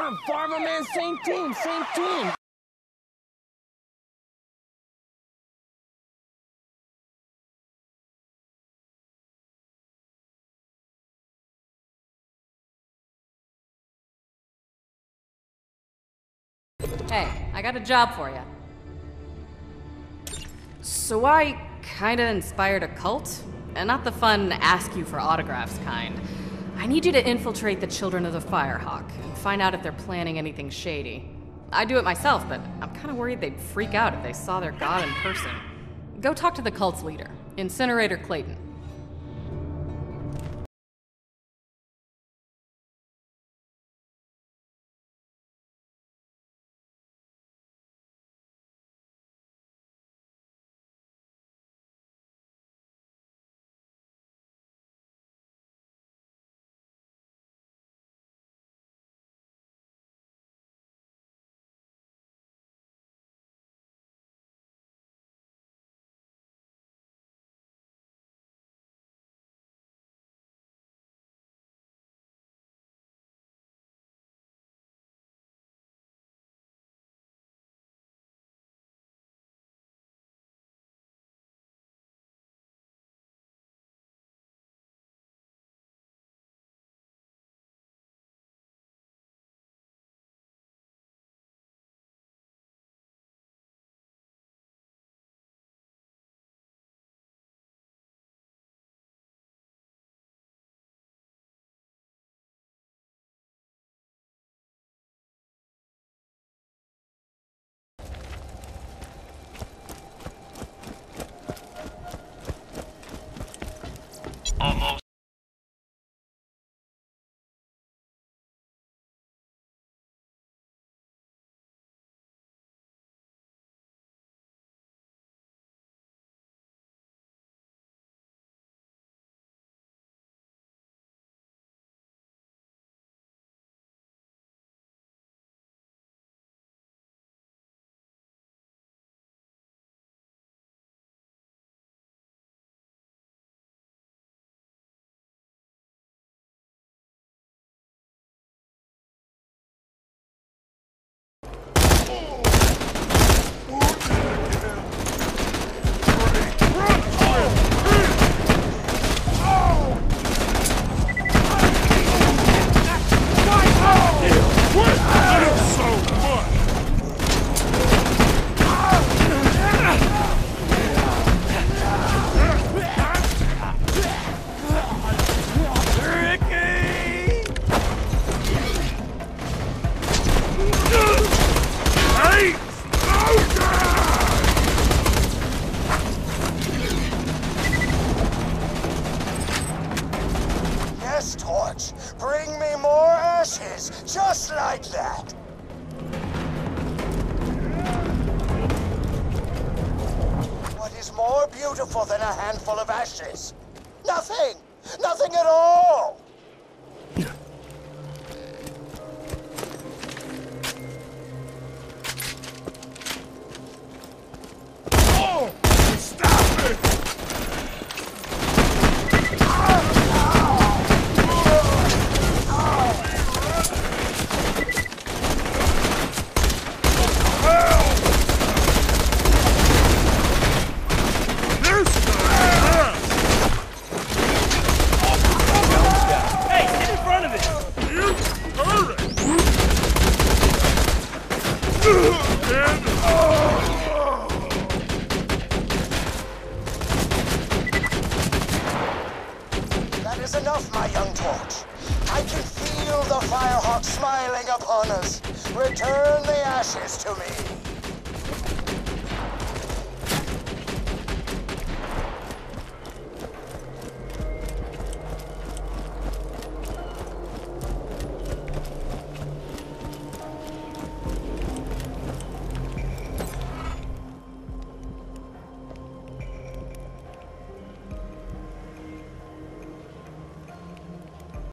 on, Farmer Man, same team, same team. Hey, I got a job for you. So I kinda inspired a cult, and not the fun ask you for autographs kind. I need you to infiltrate the Children of the Firehawk and find out if they're planning anything shady. I do it myself, but I'm kinda worried they'd freak out if they saw their god in person. Go talk to the cult's leader, Incinerator Clayton. Just like that. What is more beautiful than a handful of ashes? Nothing. Nothing at all. That is enough, my young Torch. I can feel the Firehawk smiling upon us. Return the ashes to me.